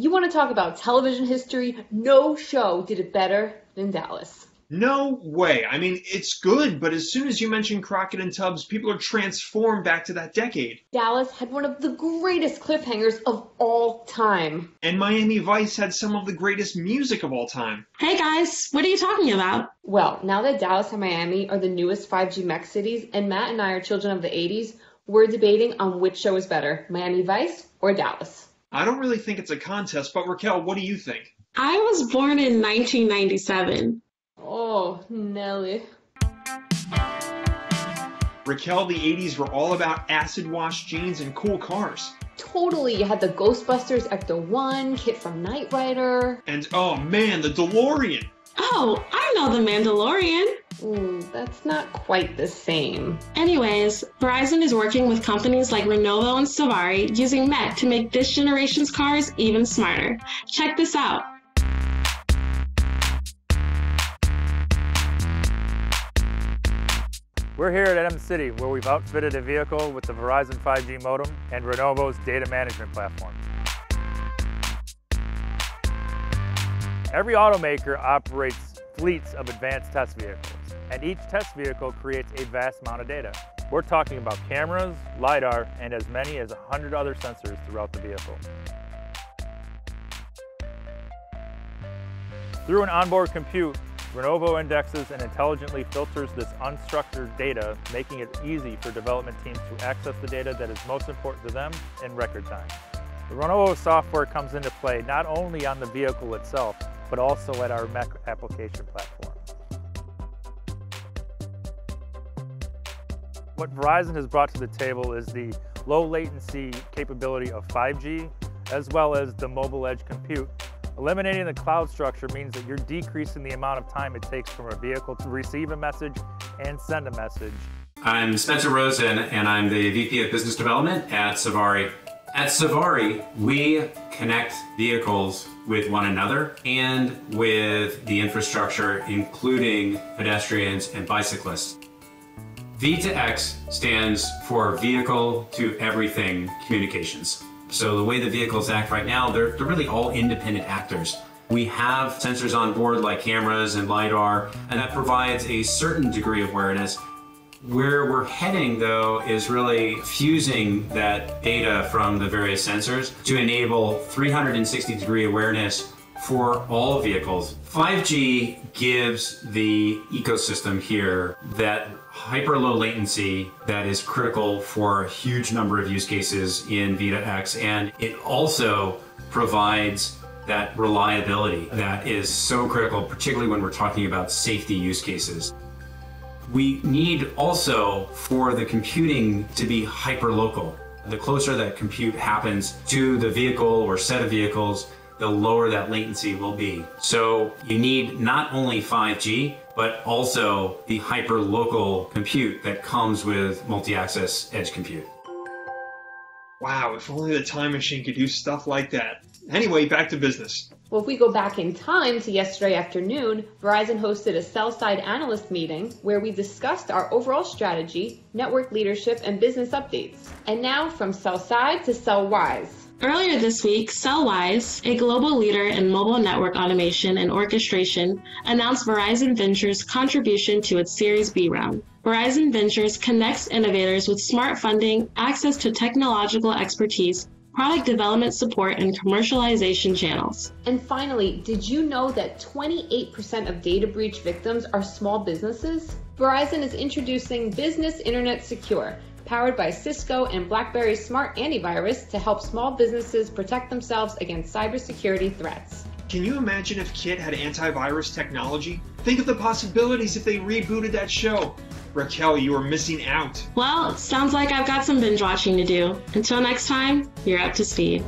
You want to talk about television history? No show did it better than Dallas. No way. I mean, it's good, but as soon as you mention Crockett and Tubbs, people are transformed back to that decade. Dallas had one of the greatest cliffhangers of all time. And Miami Vice had some of the greatest music of all time. Hey guys, what are you talking about? Well, now that Dallas and Miami are the newest 5G MEC cities, and Matt and I are children of the 80s, we're debating on which show is better, Miami Vice or Dallas. I don't really think it's a contest, but Raquel, what do you think? I was born in 1997. Oh, Nelly. Raquel, the 80s were all about acid wash jeans and cool cars. Totally. You had the Ghostbusters Ecto 1, KITT from Knight Rider. And oh man, the DeLorean! Oh, I know the Mandalorian. Ooh, that's not quite the same. Anyways, Verizon is working with companies like Renovo and Savari using MEC to make this generation's cars even smarter. Check this out. We're here at M City where we've outfitted a vehicle with the Verizon 5G modem and Renovo's data management platform. Every automaker operates fleets of advanced test vehicles, and each test vehicle creates a vast amount of data. We're talking about cameras, LiDAR, and as many as 100 other sensors throughout the vehicle. Through an onboard compute, Renovo indexes and intelligently filters this unstructured data, making it easy for development teams to access the data that is most important to them in record time. The Renovo software comes into play not only on the vehicle itself, but also at our MEC application platform. What Verizon has brought to the table is the low latency capability of 5G, as well as the mobile edge compute Eliminating the cloud structure means that you're decreasing the amount of time it takes from a vehicle to receive a message and send a message. I'm Spencer Rosen, and I'm the VP of Business Development at Savari. At Savari, we connect vehicles with one another and with the infrastructure, including pedestrians and bicyclists. V to X stands for Vehicle to Everything Communications. So the way the vehicles act right now, they're, they're really all independent actors. We have sensors on board like cameras and LiDAR, and that provides a certain degree of awareness. Where we're heading though is really fusing that data from the various sensors to enable 360 degree awareness for all vehicles. 5G gives the ecosystem here that hyper low latency that is critical for a huge number of use cases in V2X. And it also provides that reliability that is so critical, particularly when we're talking about safety use cases. We need also for the computing to be hyper local. The closer that compute happens to the vehicle or set of vehicles, the lower that latency will be. So you need not only 5G, but also the hyper local compute that comes with multi access edge compute. Wow, if only the time machine could do stuff like that. Anyway, back to business. Well, if we go back in time to yesterday afternoon, Verizon hosted a sell side analyst meeting where we discussed our overall strategy, network leadership, and business updates. And now from sell side to sell wise. Earlier this week, Cellwize, a global leader in mobile network automation and orchestration, announced Verizon Ventures' contribution to its Series B round. Verizon Ventures connects innovators with smart funding, access to technological expertise, product development support, and commercialization channels. And finally, did you know that 28% of data breach victims are small businesses? Verizon is introducing Business Internet Secure powered by Cisco and BlackBerry Smart Antivirus to help small businesses protect themselves against cybersecurity threats. Can you imagine if KITT had antivirus technology? Think of the possibilities if they rebooted that show. Raquel, you are missing out. Well, sounds like I've got some binge watching to do. Until next time, you're up to speed.